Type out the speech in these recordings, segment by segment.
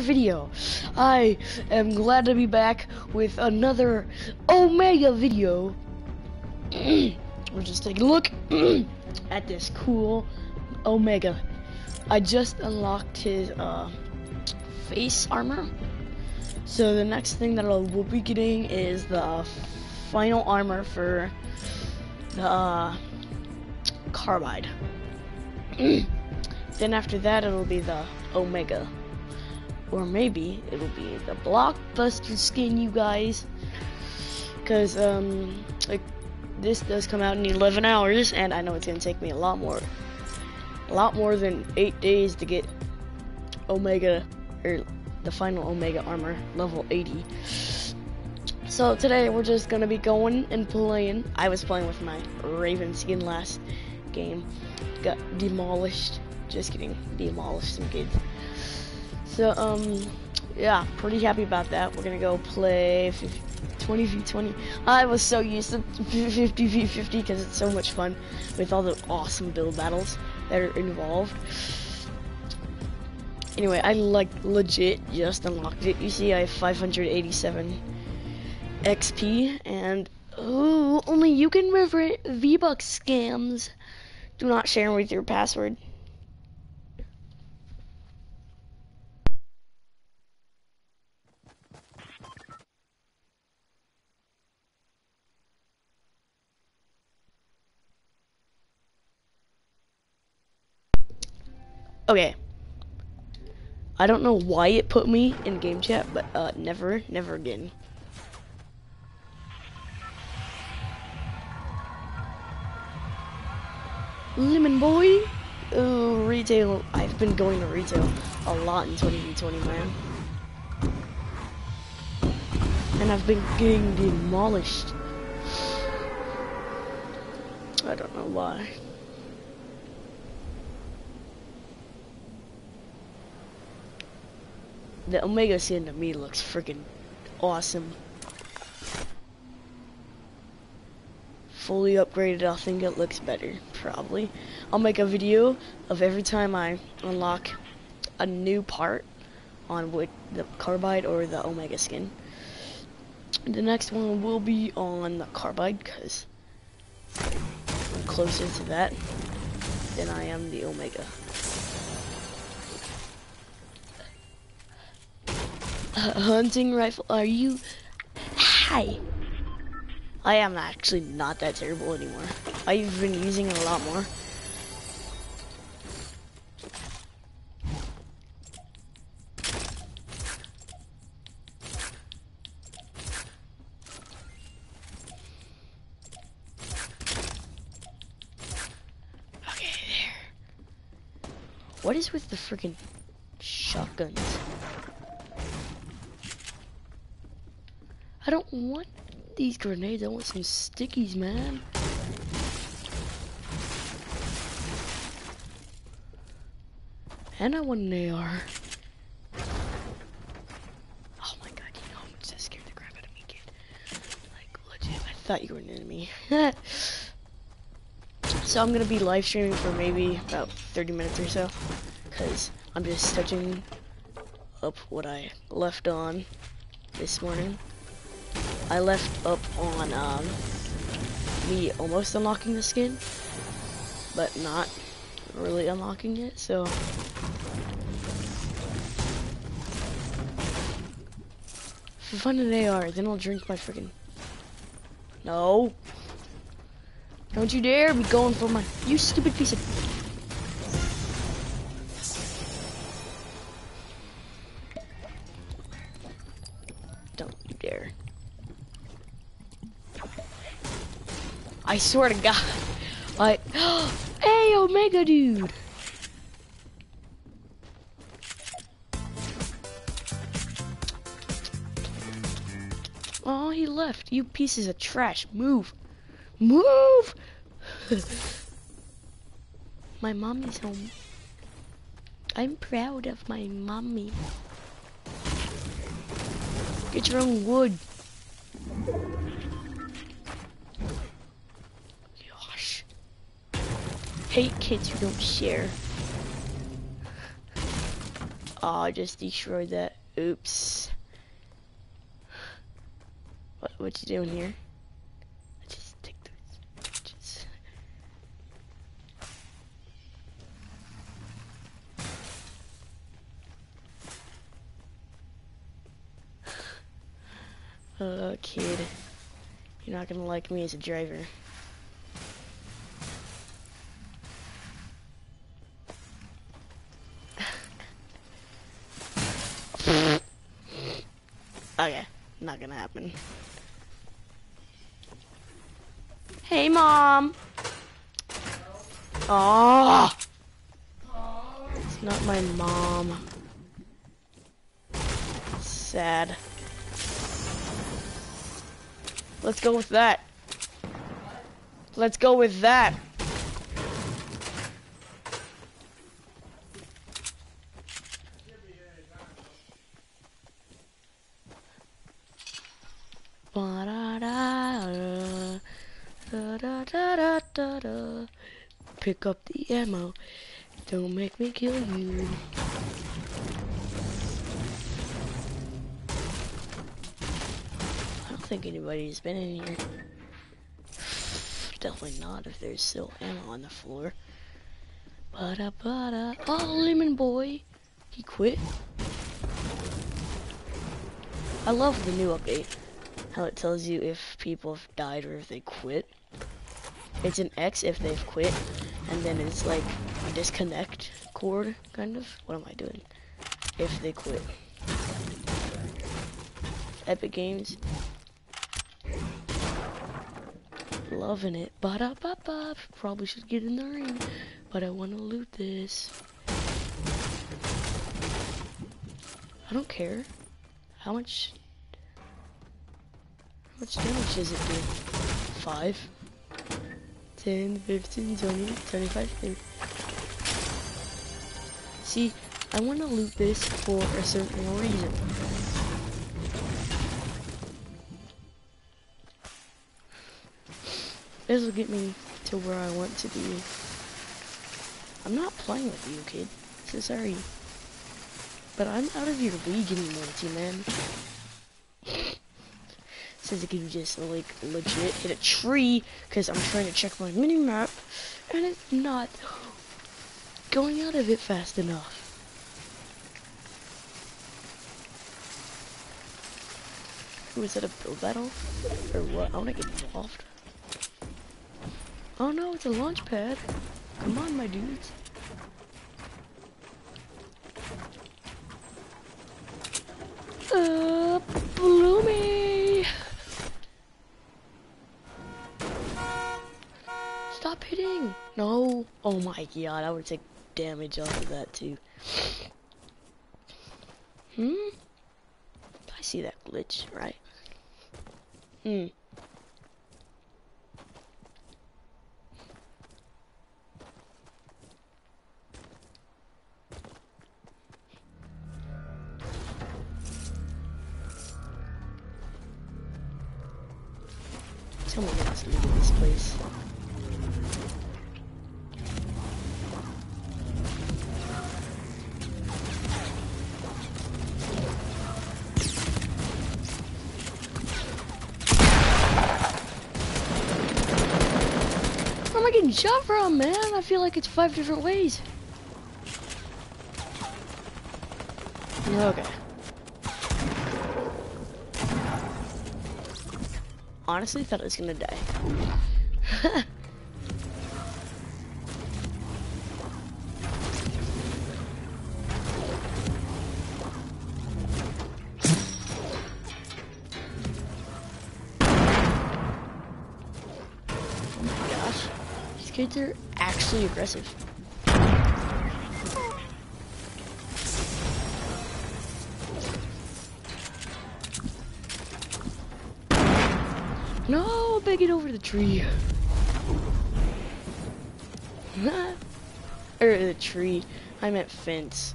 video. I am glad to be back with another Omega video. We're just taking a look at this cool Omega. I just unlocked his uh, face armor. So the next thing that I will be getting is the final armor for the uh, carbide. then after that it'll be the Omega. Or maybe it'll be the blockbuster skin, you guys. Cause um like this does come out in 11 hours, and I know it's gonna take me a lot more, a lot more than eight days to get Omega or the final Omega armor level 80. So today we're just gonna be going and playing. I was playing with my Raven skin last game, got demolished. Just kidding, demolished some kids. So, um, yeah, pretty happy about that. We're gonna go play 20 v 20. I was so used to 50 v 50 because it's so much fun with all the awesome build battles that are involved. Anyway, I like legit just unlocked it. You see, I have 587 XP, and ooh, only you can revert V-Bucks scams. Do not share with your password. Okay. I don't know why it put me in game chat, but uh, never, never again. Lemon boy. Ooh, retail. I've been going to retail a lot in 2020, man. And I've been getting demolished. I don't know why. The Omega Skin to me looks freaking awesome. Fully upgraded, I think it looks better, probably. I'll make a video of every time I unlock a new part on with the Carbide or the Omega skin. The next one will be on the Carbide, because I'm closer to that than I am the Omega. Hunting rifle. Are you? Hi. I am actually not that terrible anymore. I've been using it a lot more. Okay, there. What is with the freaking shotguns? I don't want these grenades. I want some stickies, man. And I want an AR. Oh my god, you know how much that scared the crap out of me, kid. Like, legit, I thought you were an enemy. so I'm gonna be live streaming for maybe about 30 minutes or so. Because I'm just touching up what I left on this morning. I left up on um, me almost unlocking the skin, but not really unlocking it, so. I find an AR, then I'll drink my freaking. No. Don't you dare be going for my. You stupid piece of. I swear to God. Like, hey, Omega dude. Oh, he left. You pieces of trash. Move. Move! my mommy's home. I'm proud of my mommy. Get your own wood. Hate kids who don't share. Oh, I just destroyed that. Oops. What what you doing here? I just take those bitches. Oh, kid. You're not gonna like me as a driver. Gonna happen. Hey, mom. Oh, it's not my mom. Sad. Let's go with that. Let's go with that. Pick up the ammo. Don't make me kill you. I don't think anybody's been in here. Definitely not if there's still ammo on the floor. Ba-da, ba-da. Oh, Lemon Boy. He quit. I love the new update. How it tells you if people have died or if they quit. It's an X if they've quit. And then it's like a disconnect cord, kind of. What am I doing? If they quit. Epic Games. Loving it. Ba da ba ba. Probably should get in the ring, but I want to loot this. I don't care. How much? How much damage does it do? Five. 10, 15, 20, 25, 30. See, I want to loot this for a certain reason. This will get me to where I want to be. I'm not playing with you, kid. So sorry. But I'm out of your league anymore, T-Man. Says it can just, like, legit hit a tree, because I'm trying to check my mini-map, and it's not going out of it fast enough. Who is that a build battle? Or what? I wanna get involved. Oh no, it's a launch pad. Come on, my dudes. Uh, Bloomy! Stop hitting! No! Oh my god, I would take damage off of that too. Hmm? I see that glitch, right? Hmm. Tell me what's leaving this place. I feel like it's five different ways. Okay. honestly thought I was gonna die. Aggressive. No, beg it over the tree. or the tree. I meant fence.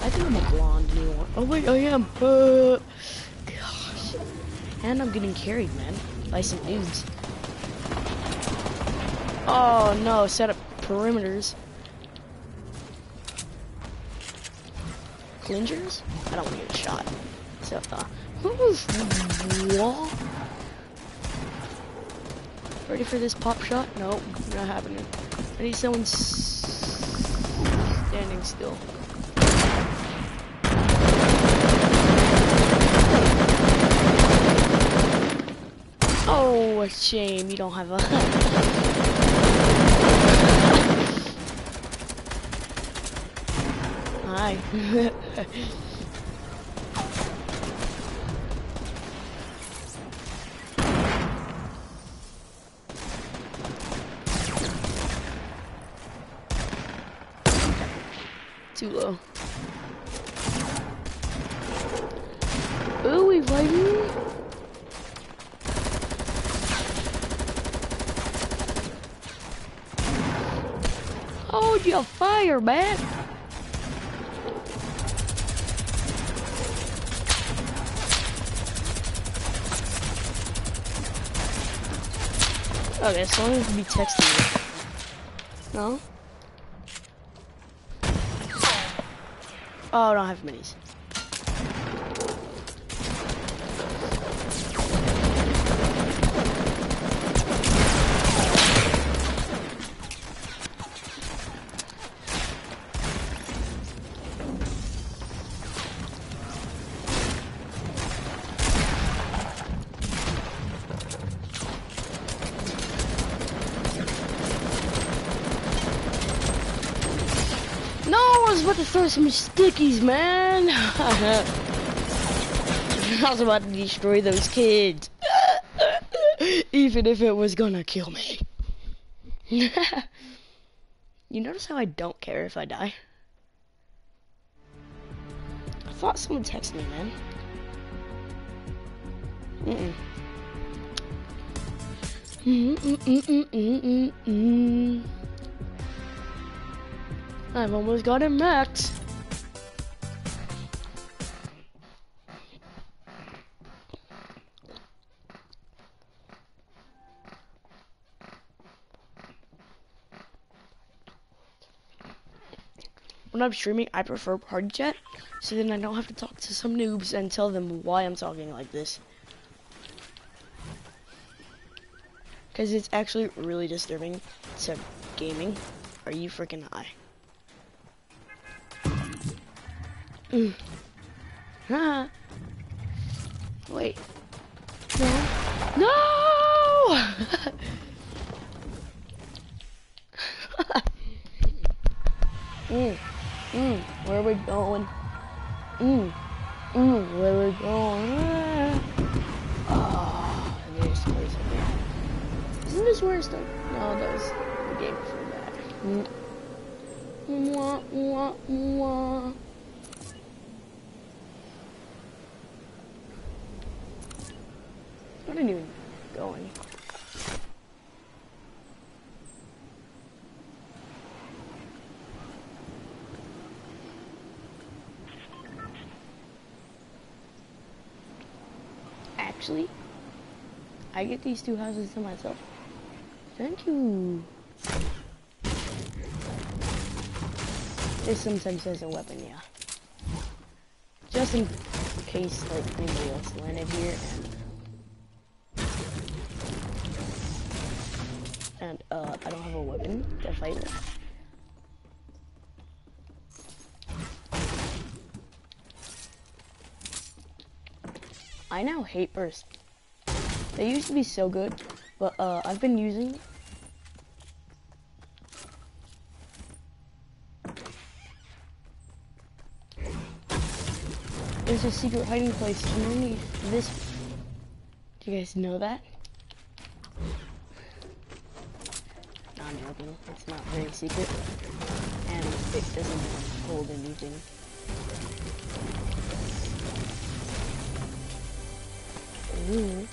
I think I'm a blonde anymore. Oh wait, I am. Uh, gosh. And I'm getting carried, man, by some dudes. Oh no, set up perimeters. Clingers? I don't want to get shot. So, uh, what? Ready for this pop shot? Nope, not happening. I need someone standing still. Oh, a shame you don't have a... Hi. Too low. Ooh, we fighting? Hold your fire, man. Okay, someone be texting me. No? Oh, I don't have minis. Was about to throw some stickies, man. I was about to destroy those kids. Even if it was gonna kill me. you notice how I don't care if I die? I thought someone texted me, man. Mm-mm. Mm-mm-mm-mm-mm-mm. I've almost got him max. When I'm streaming, I prefer party chat, so then I don't have to talk to some noobs and tell them why I'm talking like this. Because it's actually really disturbing to gaming. Are you freaking high? Mm. Ah. Wait. No. No! mm. Mm. Where are we going? Mm. Mm. Where are we going? Ah. Oh. Isn't this where it's done? No, that was the game before that. Mm. Mwah, mwah, mwah. I didn't even go. Actually, I get these two houses to myself. Thank you. This sometimes has a weapon, yeah. Just in case, like, anybody else landed here to fight. I now hate burst. They used to be so good, but uh, I've been using. There's a secret hiding place underneath this. Do you guys know that? It's not very secret. And it doesn't hold anything. Ooh.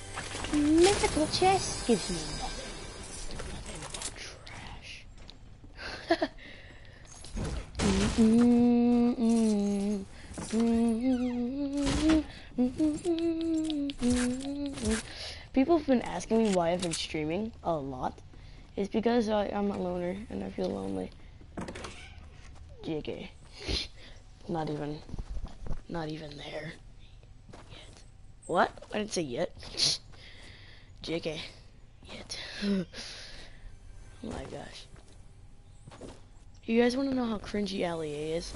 Mythical chest gives me trash. People have been asking me why I've been streaming a lot. It's because I'm a loner and I feel lonely. JK. Not even. Not even there. Yet. What? I didn't say yet. JK. Yet. oh my gosh. You guys want to know how cringy Allie is?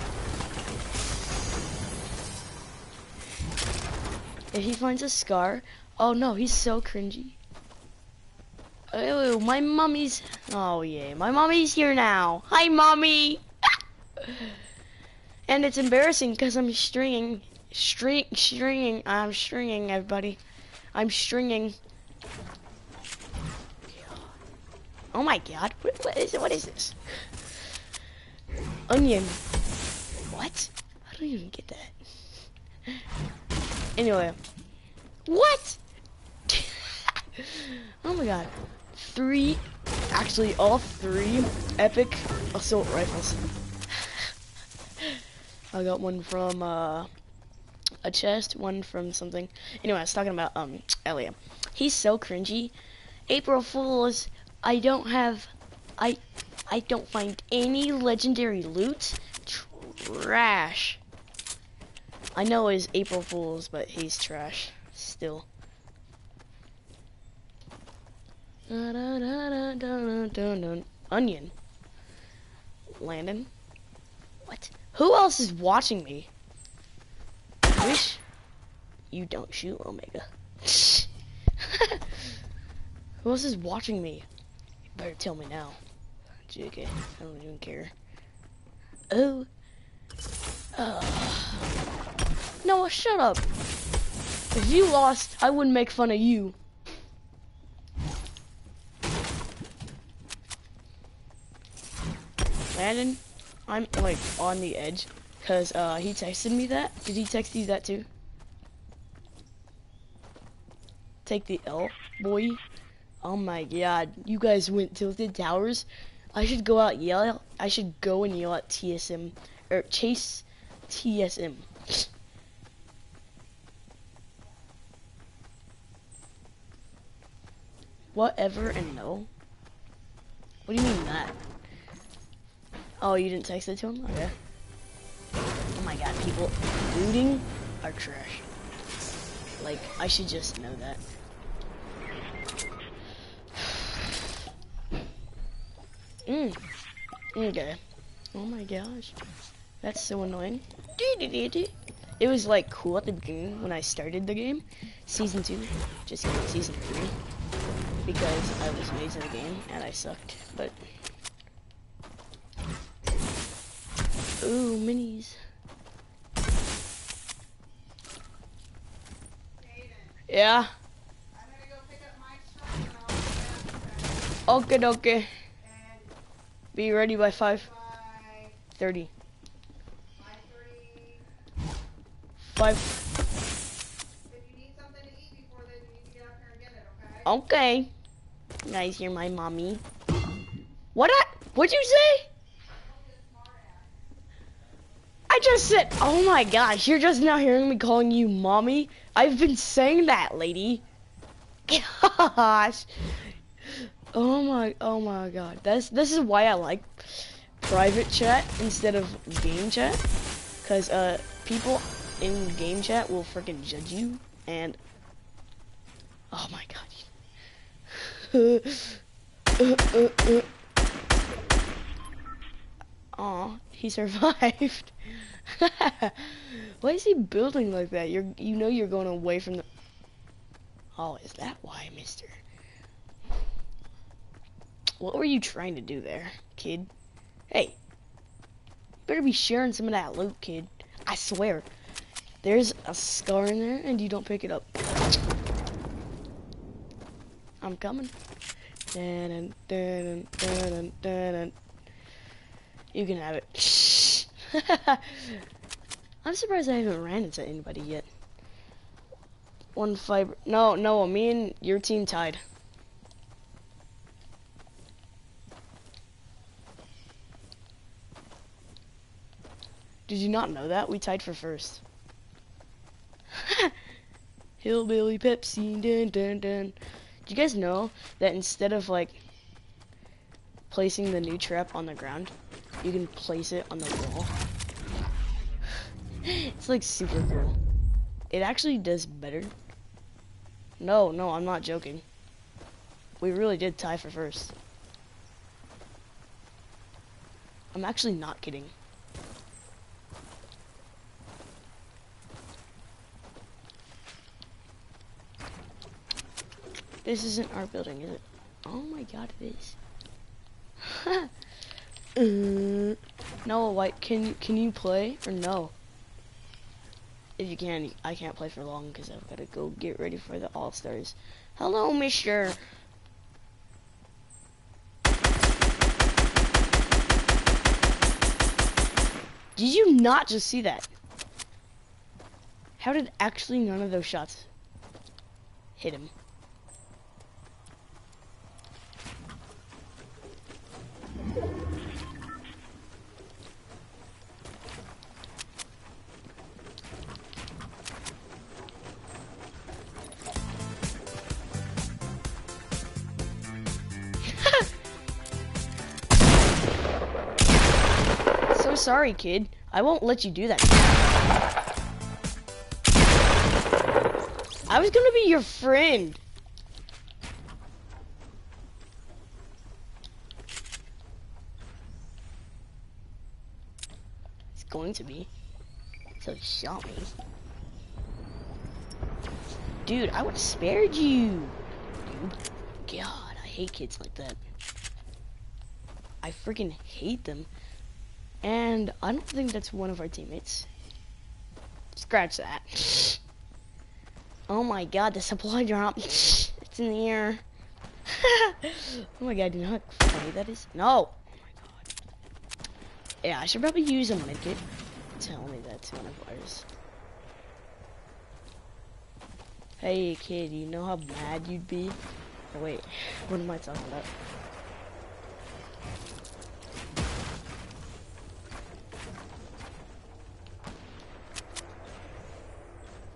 If he finds a scar, oh no, he's so cringy. Oh, my mommy's, oh yeah, my mommy's here now. Hi, mommy. and it's embarrassing because I'm stringing, string, stringing, I'm stringing everybody. I'm stringing. Oh my god, what, what is it? What is this? Onion. What? I don't even get that. Anyway. What? oh my god. Three, actually all three epic assault rifles. I got one from uh, a chest, one from something. Anyway, I was talking about um Elliot. He's so cringy. April Fools, I don't have I I don't find any legendary loot. Trash. I know it's April Fool's, but he's trash. Still. Onion. Landon. What? Who else is watching me? Wish you don't shoot Omega. Who else is watching me? You better tell me now. JK, I don't even care. Oh. Noah, shut up. If you lost, I wouldn't make fun of you. Landon, I'm like on the edge because uh, he texted me that. Did he text you that too? Take the L, boy. Oh my god, you guys went tilted towers. I should go out yell. I should go and yell at TSM or chase TSM. Whatever and no? What do you mean that? Oh, you didn't text it to him? Okay. Oh my god, people looting are trash. Like, I should just know that. Mm. Okay. Oh my gosh. That's so annoying. It was like cool at the beginning when I started the game. Season 2. Just kidding, season 3 because I was amazing at the game and I sucked, but Ooh, minis. Yeah. Okay, okay. Be ready by 5. 30. 5. Okay. Guys, you're my mommy. What? I, what'd you say? I just said, oh my gosh, you're just now hearing me calling you mommy? I've been saying that, lady. Gosh. Oh my, oh my god. That's, this is why I like private chat instead of game chat. Cause, uh, people in game chat will freaking judge you. And, oh my god, Aw, he survived. why is he building like that? You're, you know you're going away from the... Oh, is that why, mister? What were you trying to do there, kid? Hey, better be sharing some of that loot, kid. I swear. There's a scar in there, and you don't pick it up. I'm coming. Dun, dun, dun, you can have it. I'm surprised I haven't ran into anybody yet. One fiber. No, no, me and your team tied. Did you not know that? We tied for first. Hillbilly Pepsi, dun dun dun. Do you guys know that instead of like placing the new trap on the ground, you can place it on the wall? it's like super cool. It actually does better. No, no, I'm not joking. We really did tie for first. I'm actually not kidding. This isn't our building, is it? Oh my god, it is. uh, no, White, can can you play or no? If you can, I can't play for long because I've got to go get ready for the All Stars. Hello, Mister. Did you not just see that? How did actually none of those shots hit him? Sorry, kid. I won't let you do that. I was gonna be your friend. It's going to be. So he shot me. Dude, I would have spared you. Dude, God, I hate kids like that. I freaking hate them. And I don't think that's one of our teammates. Scratch that. Oh my god, the supply drop. It's in the air. oh my god, do you know how funny that is? No! Oh my god. Yeah, I should probably use a medkit. Tell me that's one of ours. Hey kid, you know how mad you'd be? Oh, wait, what am I talking about?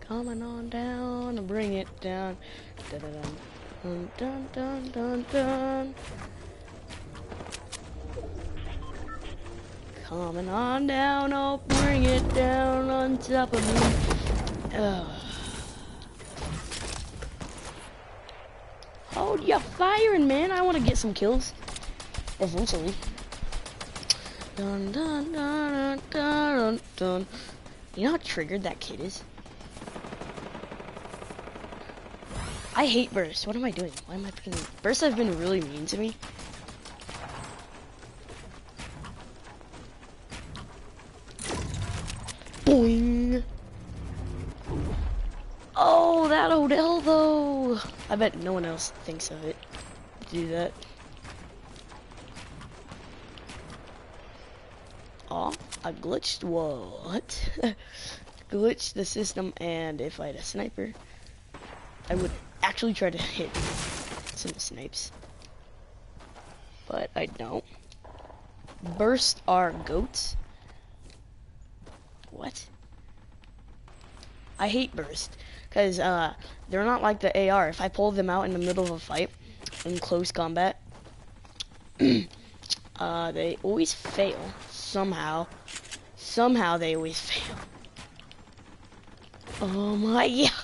Coming on down and bring it down. Dun dun dun dun dun dun. Coming on down, I'll bring it down on top of me. Ugh. Hold your firing, man. I want to get some kills. Eventually. Dun dun dun dun dun dun. You know how triggered that kid is? I hate burst. What am I doing? Why am I picking burst? Have been really mean to me. Boing. Oh, that Odell though. I bet no one else thinks of it. Do that. Oh, I glitched. What? glitched the system, and if I had a sniper, I would actually try to hit some snipes. But I don't. Burst are goats. What? I hate burst. Because uh, they're not like the AR. If I pull them out in the middle of a fight, in close combat, uh, they always fail. Somehow. Somehow they always fail. Oh my god.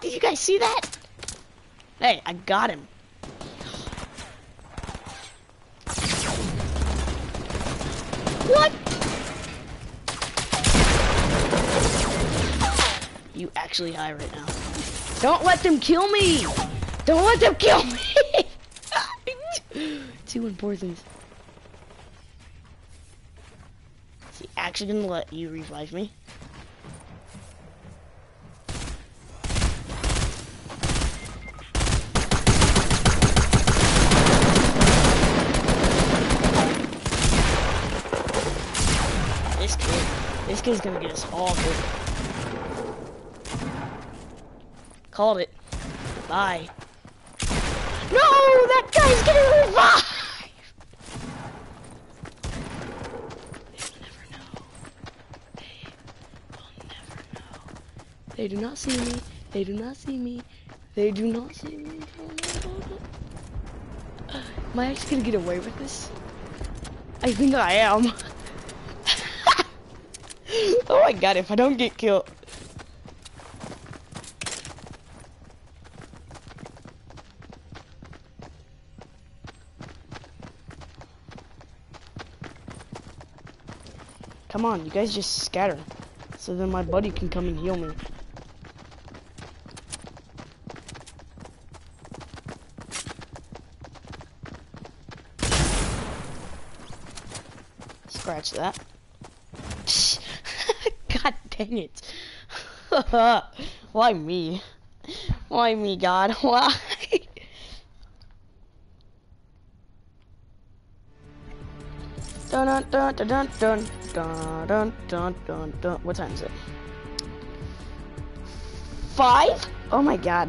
did you guys see that? Hey, I got him. What? You actually high right now. Don't let them kill me! Don't let them kill me! Two important. Is he actually gonna let you revive me? Kid's gonna get us all good. Called it. Bye. No, that guy's never know. They do not see me. They do not see me. They do not see me. Am I actually gonna get away with this? I think I am. oh my god, if I don't get killed. Come on, you guys just scatter. So then my buddy can come and heal me. Scratch that. Dang it. Why me? Why me, God? Why? dun dun dun dun dun dun dun dun dun dun. What time is it? Five? Oh my god.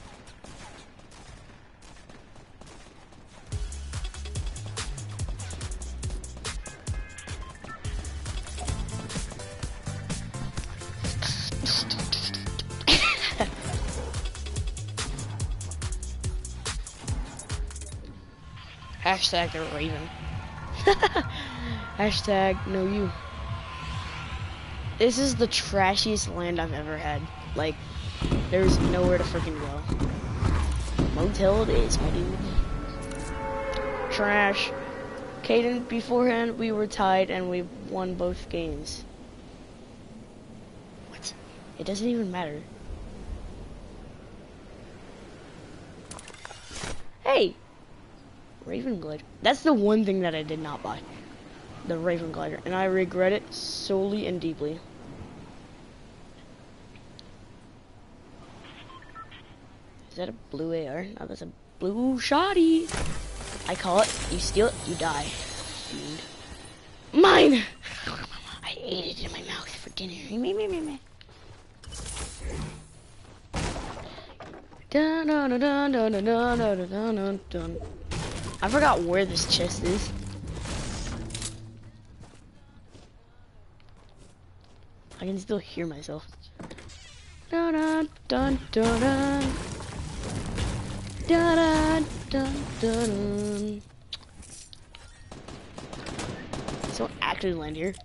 Hashtag the Raven. Hashtag no you. This is the trashiest land I've ever had. Like, there's nowhere to freaking go. Motel it is, my dude. Trash. Caden, beforehand, we were tied and we won both games. What? It doesn't even matter. Hey, Raven Glider. That's the one thing that I did not buy. The Raven Glider. And I regret it solely and deeply. Is that a blue AR? No, that's a blue shoddy. I call it, you steal it, you die. Mine! I ate it in my mouth for dinner. Me, me, me, me. Dun dun dun dun dun dun dun dun dun dun. I forgot where this chest is. I can still hear myself. Dun dun dun dun dun. Dun dun dun. Someone actually land here.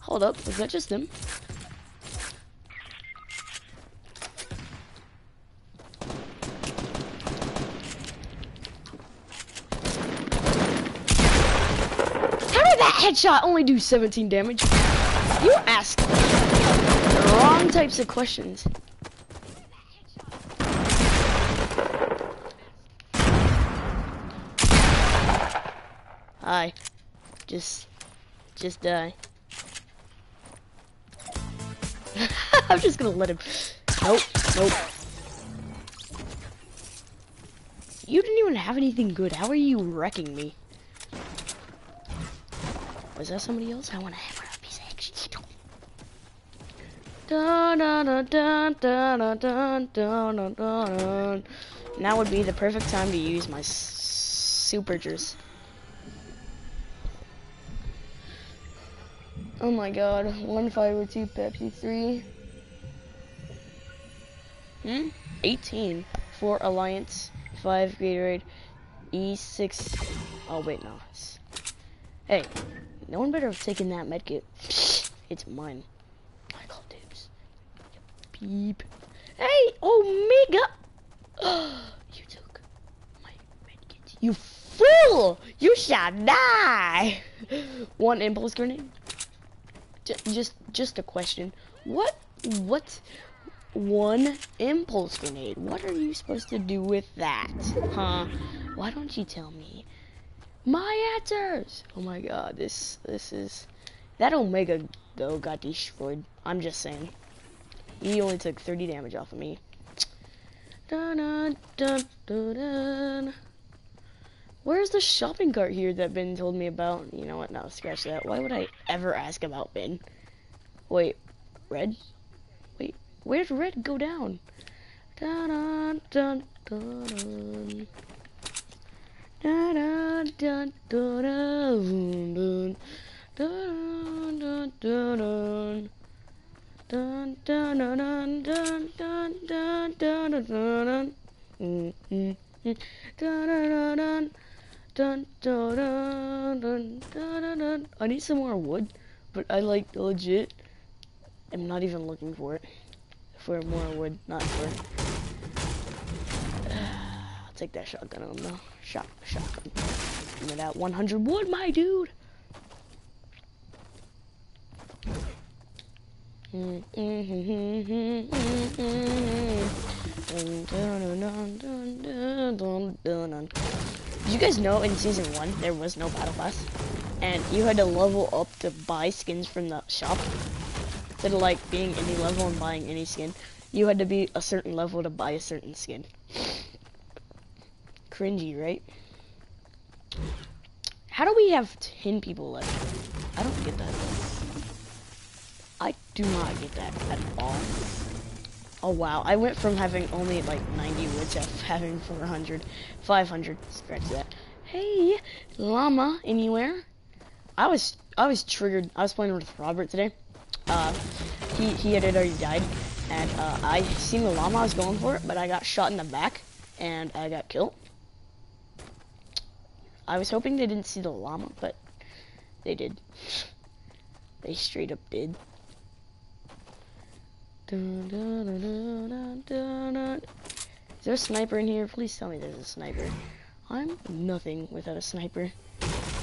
Hold up, was that just them? Headshot only do 17 damage? You ask the wrong types of questions. Hi. Just, just die. I'm just gonna let him. Nope, nope. You didn't even have anything good. How are you wrecking me? Was that somebody else? I want to have a piece of action. Dun, dun, dun, dun, dun, dun, dun, dun, Now would be the perfect time to use my super juice. Oh my god, one fiber, two Pepsi, three. Hmm? 18. Four Alliance, five Gatorade, E6. Oh, wait, no. Hey, no one better have taken that medkit. It's mine. I call dibs. Beep. Hey, Omega! you took my medkit. You fool! You shall die! One impulse grenade? Just, just a question. What, what, one impulse grenade? What are you supposed to do with that? Huh? Why don't you tell me? My answers! Oh my god, this, this is... That Omega, though, got destroyed. I'm just saying. He only took 30 damage off of me. Dun, dun, dun, dun. Where's the shopping cart here that Ben told me about? You know what? No, scratch that. Why would I ever ask about Ben? Wait, Red? Wait, where did Red go down? Dun, dun, dun, dun, dun. I need some more wood, but I like legit. I'm not even looking for it. For more wood, not for. I'll take that shotgun on though. Shot, shotgun. Give me that 100 wood, my dude. Did you guys know in season one there was no battle pass, and you had to level up to buy skins from the shop? Instead of like being any level and buying any skin, you had to be a certain level to buy a certain skin. Cringy, right? How do we have 10 people left? I don't get that. I do not get that at all. Oh wow, I went from having only like 90 wood to having 400, 500, scratch that. Hey, llama, anywhere? I was, I was triggered, I was playing with Robert today. Uh, he, he had already died, and uh, I seen the llama, I was going for it, but I got shot in the back, and I got killed. I was hoping they didn't see the llama, but they did. They straight up did. Dun, dun, dun, Is there a sniper in here? Please tell me there's a sniper. I'm nothing without a sniper.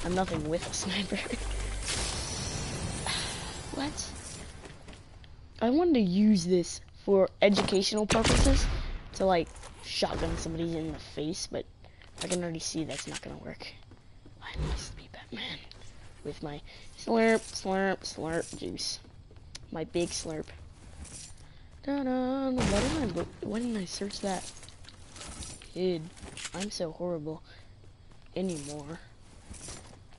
I'm nothing with a sniper. what? I wanted to use this for educational purposes to like shotgun somebody in the face, but I can already see that's not gonna work. I must be Batman with my slurp, slurp, slurp juice. My big slurp. Da -da, why didn't I why didn't I search that? Kid, I'm so horrible anymore.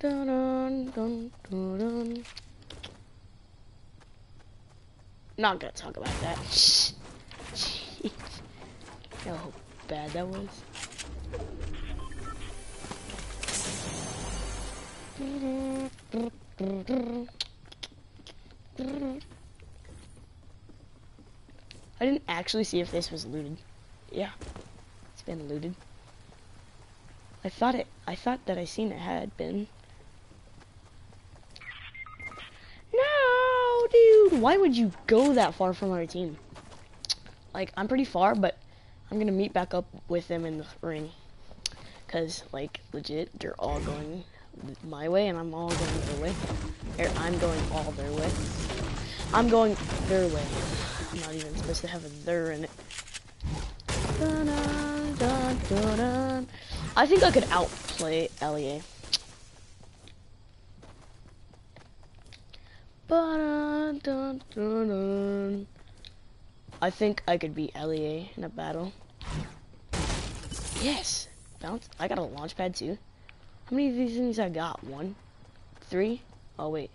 Dun dun dun. Not gonna talk about that. Jeez. how bad that was. I didn't actually see if this was looted. Yeah, it's been looted. I thought it, I thought that I seen it had been. No, dude, why would you go that far from our team? Like, I'm pretty far, but I'm gonna meet back up with them in the ring. Cause, like, legit, they're all going my way, and I'm all going their way. Or I'm going all their way. I'm going their way. I'm not even supposed to have a their in it. Dun, dun, dun, I think I could outplay LEA. I think I could beat LEA in a battle. Yes! Bounce. I got a launch pad too. How many of these things I got? One? Three? Oh, wait.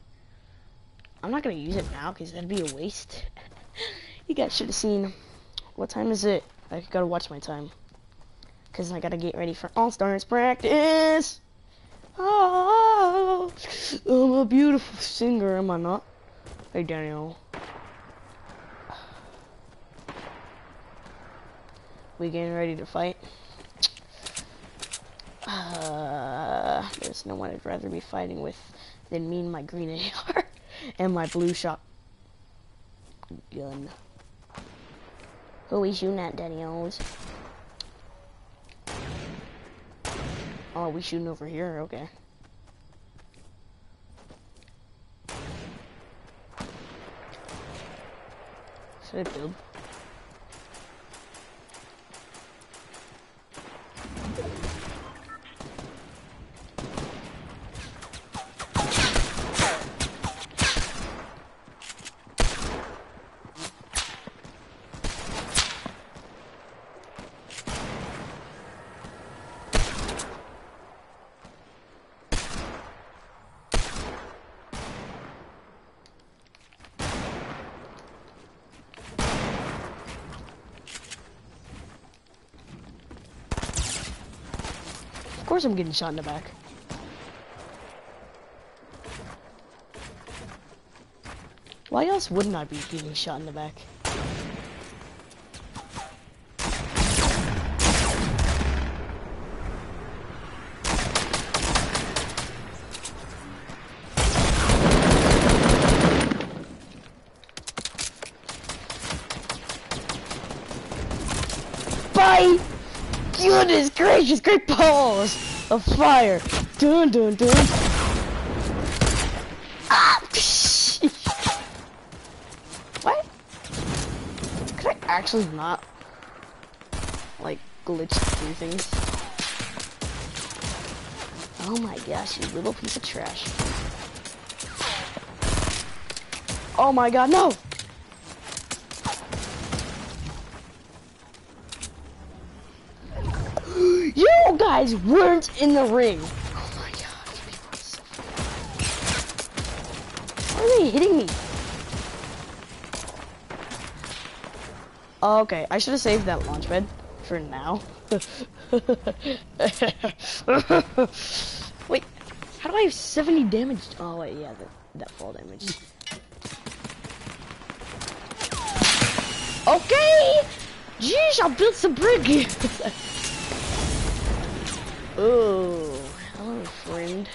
I'm not gonna use it now because that'd be a waste. you guys should have seen. What time is it? I gotta watch my time. Because I gotta get ready for All-Stars practice. Oh, I'm a beautiful singer, am I not? Hey, Daniel. We getting ready to fight? Uh, there's no one I'd rather be fighting with than me and my green AR and my blue shot gun. Who is you at Danny Owens? Oh, we shooting over here? Okay. Should I build? Course I'm getting shot in the back. Why else wouldn't I be getting shot in the back? Bye! Goodness gracious, great balls of fire! Dun dun dun. Ah! what? Could I actually not like glitch through things? Oh my gosh, you little piece of trash. Oh my god, no! You guys weren't in the ring. Oh my god, so Why are they hitting me? Oh, okay, I should have saved that launch pad for now. wait, how do I have 70 damage? Oh wait, yeah, that, that fall damage. Okay! Jeez, I'll build some brick! Oh, hello, friend.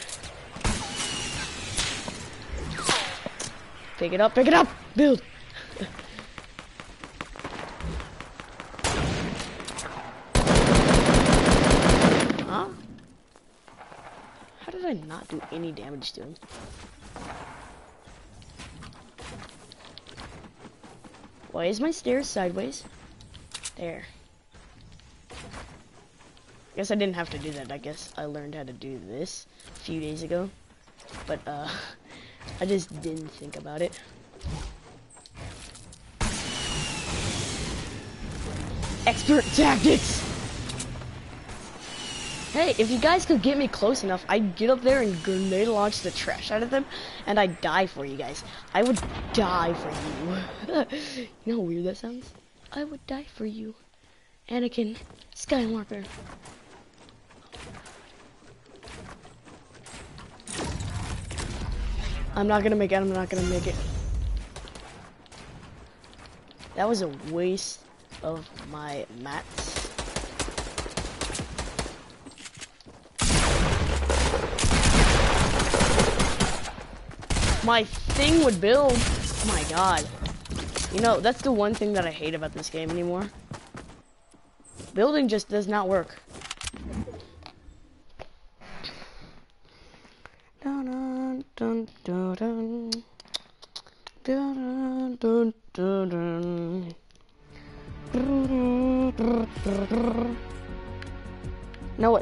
Pick it up, pick it up! Build! huh? How did I not do any damage to him? Why is my stairs sideways? There. I guess I didn't have to do that. I guess I learned how to do this a few days ago. But, uh, I just didn't think about it. Expert tactics! Hey, if you guys could get me close enough, I'd get up there and grenade launch the trash out of them, and I'd die for you guys. I would die for you. you know how weird that sounds? I would die for you. Anakin Skywalker. I'm not gonna make it, I'm not gonna make it. That was a waste of my mats. My thing would build. Oh my god. You know, that's the one thing that I hate about this game anymore. Building just does not work.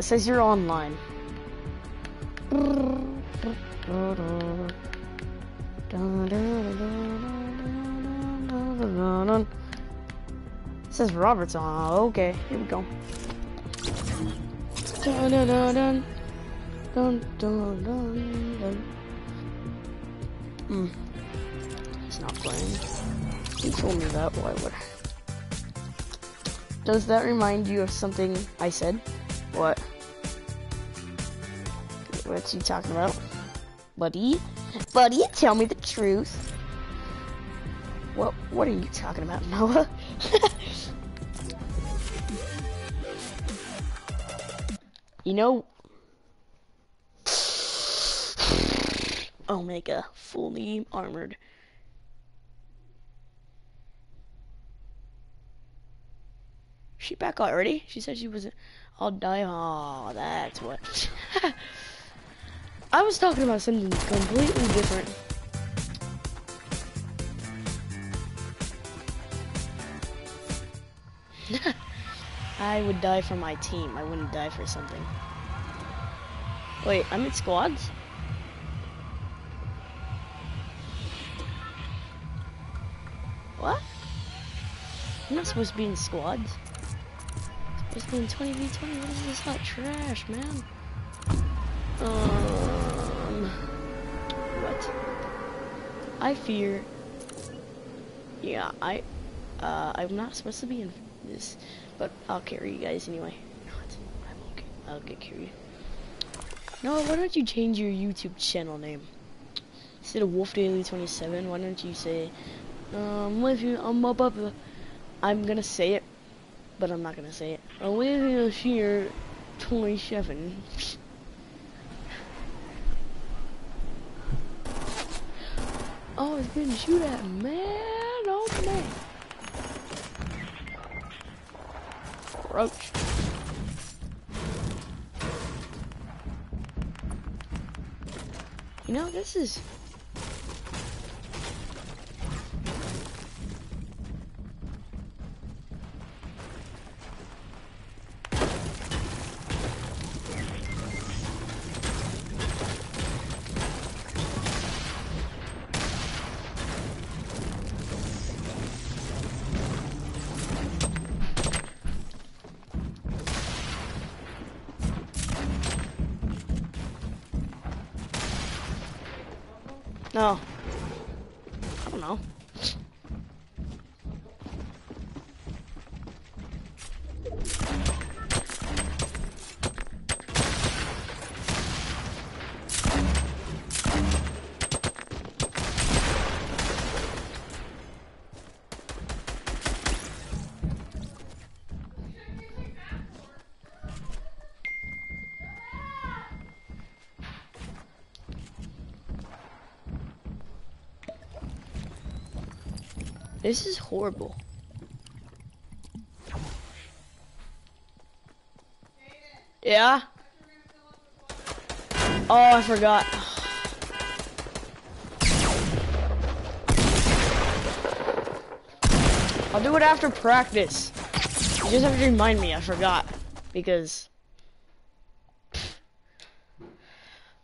It says you're online. Says Robert's on. Okay, here we go. Dun. Hmm. He's not playing. He told me that. Why would Does that remind you of something I said? What's he talking about? Buddy? Buddy, tell me the truth. What what are you talking about, Noah? you know Omega fully armored. She back already? She said she was I'll die. Oh, that's what. I was talking about something completely different. I would die for my team. I wouldn't die for something. Wait, I'm in squads? What? I'm not supposed to be in squads. I'm supposed to be in 20v20. What is this hot trash, man? Um, I fear. Yeah, I. Uh, I'm not supposed to be in this, but I'll carry you guys anyway. I'm okay. I'll get carried. No, why don't you change your YouTube channel name? Instead of Wolf Daily 27, why don't you say, um, with you, I'm up. I'm gonna say it, but I'm not gonna say it. Olivia Shear 27. Oh, it's been shoot at man, oh man. Roach. You know, this is... No. I don't know. This is horrible. Yeah? Oh, I forgot. I'll do it after practice. You just have to remind me, I forgot. Because...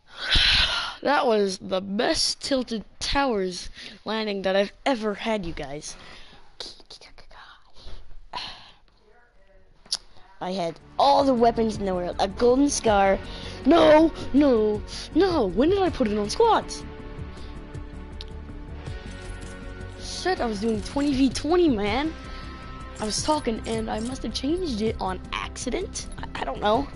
That was the best tilted towers landing that I've ever had, you guys. I had all the weapons in the world. A golden scar. No, no, no. When did I put it on squads? Shit, I was doing 20v20, man. I was talking and I must have changed it on accident. I, I don't know.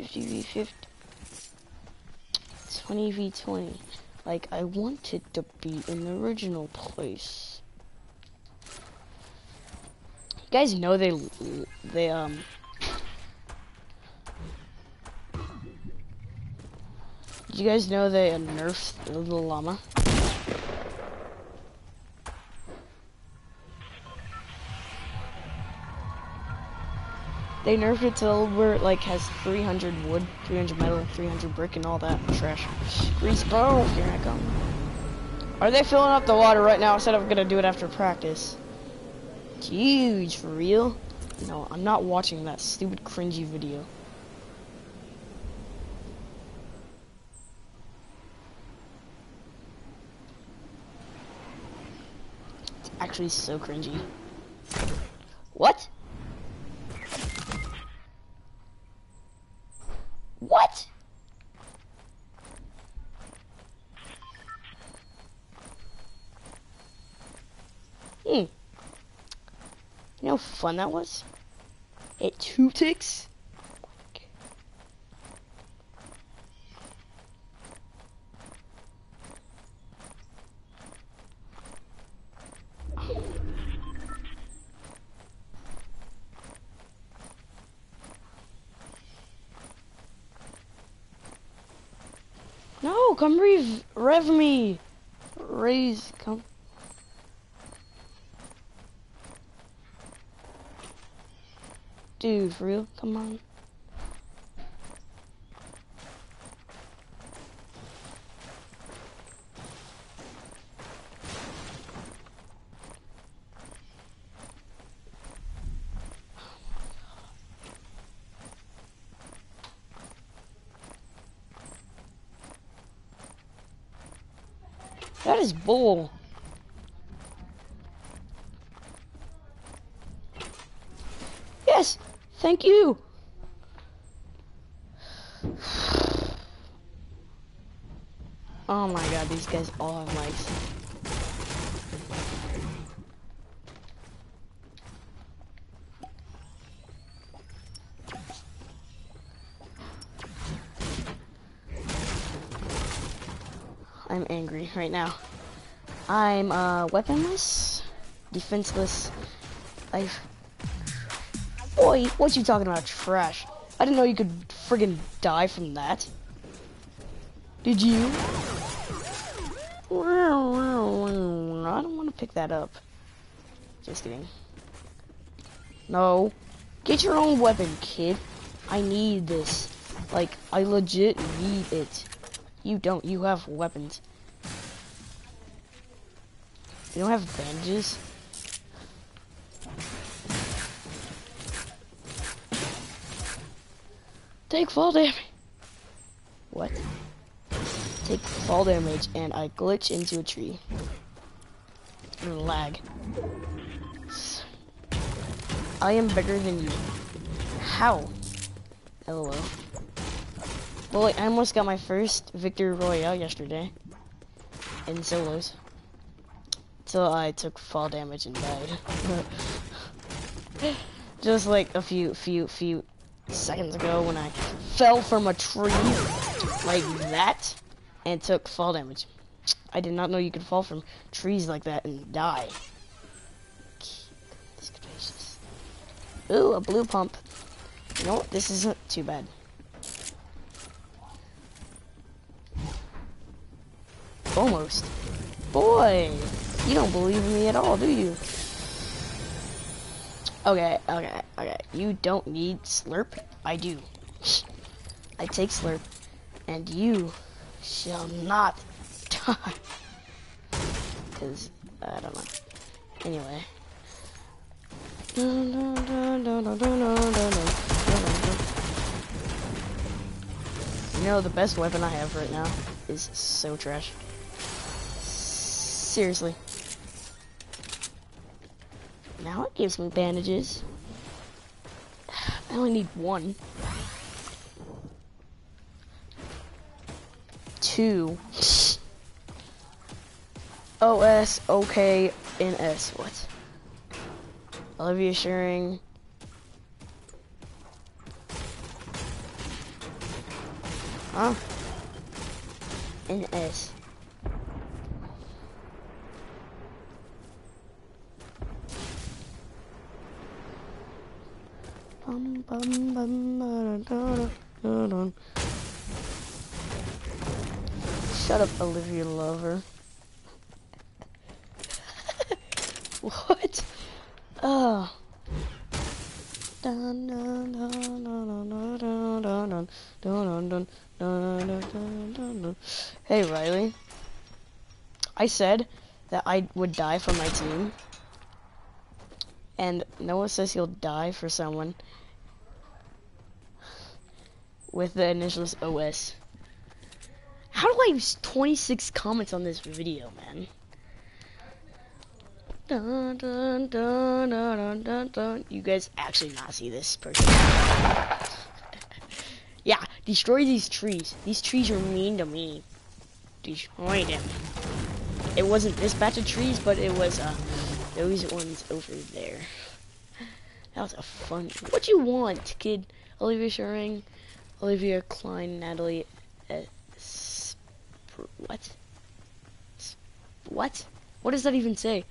50 v 50. 20 v 20. Like I wanted to be in the original place. You guys know they, they, um, you guys know they nerfed the llama? They nerfed it to where it like has 300 wood, 300 metal, 300 brick, and all that trash. Respawn, here I come. Are they filling up the water right now I said I'm gonna do it after practice? Huge, for real? No, I'm not watching that stupid cringy video. It's actually so cringy. What? fun that was? It two ticks? No, come rev, rev me. Raise, come. Dude, for real? Come on. That is bull. Yes, thank you. Oh my god, these guys all have mics. I'm angry right now. I'm uh, weaponless, defenseless. I've. Boy, what you talking about, trash? I didn't know you could friggin' die from that. Did you? I don't want to pick that up. Just kidding. No. Get your own weapon, kid. I need this. Like, I legit need it. You don't. You have weapons. You don't have bandages? Take fall damage. What? Take fall damage and I glitch into a tree. And lag. I am bigger than you. How? LOL. Well, I almost got my first Victory Royale yesterday. In solos. Till I took fall damage and died. Just like a few, few, few seconds ago when I fell from a tree like that and took fall damage. I did not know you could fall from trees like that and die. Ooh, a blue pump. You know what? This isn't too bad. Almost. Boy, you don't believe me at all, do you? Okay, okay, okay. You don't need slurp. I do. I take slurp, and you shall not die. Cause I don't know. Anyway. You know, the best weapon I have right now is so trash. Seriously. Now it gives me bandages. I only need one. Two. OS, OK, NS. What? Olivia sharing. Huh? NS. Bum, bum, bum, ba, da, da, da, da. Shut up, Olivia Lover. what? Oh. Hey, Riley. I said that I would die for my team. And Noah says he'll die for someone with the initials OS. How do I have 26 comments on this video, man? Dun, dun, dun, dun, dun, dun, dun. You guys actually not see this person. yeah, destroy these trees. These trees are mean to me. Destroy them. It wasn't this batch of trees, but it was uh those ones over there. That was a fun. What you want, kid? Olivia Sharing, Olivia Klein, Natalie. Uh, what? What? What does that even say?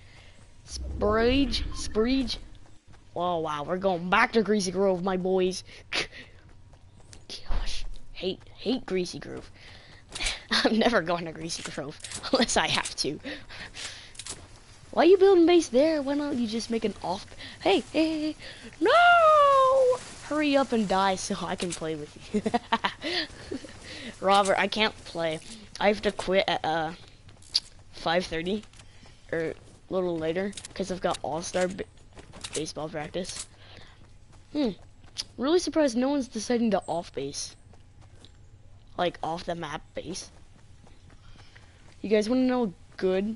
Sprage? Sprage? Oh wow, we're going back to Greasy Grove, my boys. Gosh, hate, hate Greasy Grove. I'm never going to Greasy Grove unless I have to. Why are you building base there? Why don't you just make an off? Hey, hey, hey, no! Hurry up and die so I can play with you. Robert, I can't play. I have to quit at uh 5:30 or a little later because I've got All-Star baseball practice. Hmm. Really surprised no one's deciding to off base. Like off the map base. You guys want to know good?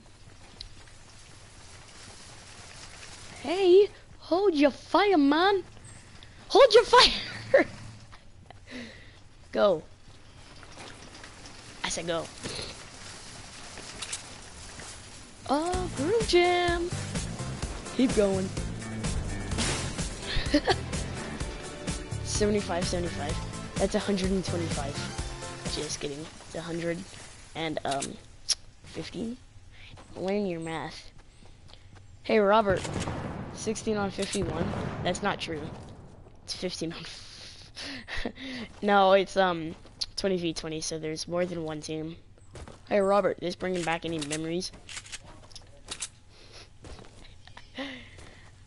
Hey, hold your fire, man. Hold your fire. go. I said go. Oh, groove jam. Keep going. 75, 75. That's 125. Just kidding. It's 100 and um 50. Learn your math. Hey Robert, 16 on 51. That's not true. It's 15 on. no, it's um 20 v 20. So there's more than one team. Hey Robert, is bringing back any memories?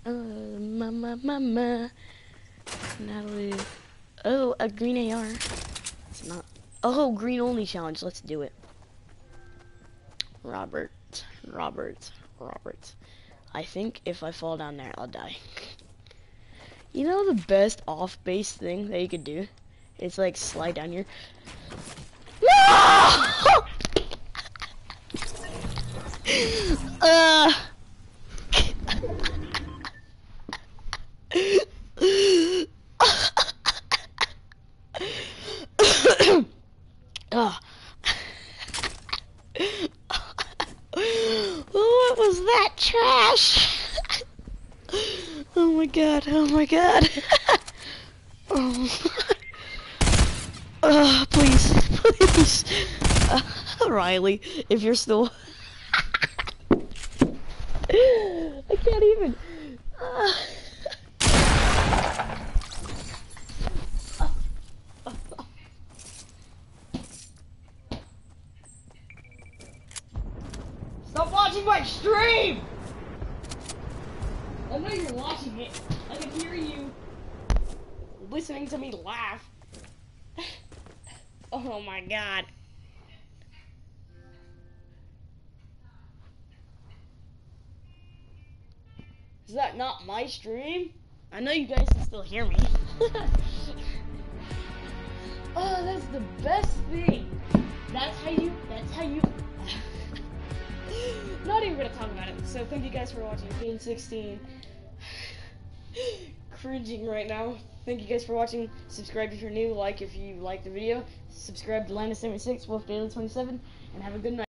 uh, mama, mama. Natalie. Oh, a green AR. It's not. Oh, green only challenge. Let's do it. Robert, Robert, Robert. I think if I fall down there, I'll die. You know the best off-base thing that you could do? It's like slide down here. No! uh. oh. what was that trash? oh my god, oh my god. oh. Uh, please, please. Uh, Riley, if you're still... I can't even. That not my stream? I know you guys can still hear me. oh, that's the best thing. That's how you, that's how you, not even gonna talk about it. So thank you guys for watching Game 16. Cringing right now. Thank you guys for watching. Subscribe if you're new, like if you like the video. Subscribe to Linus76, Wolf Daily 27, and have a good night.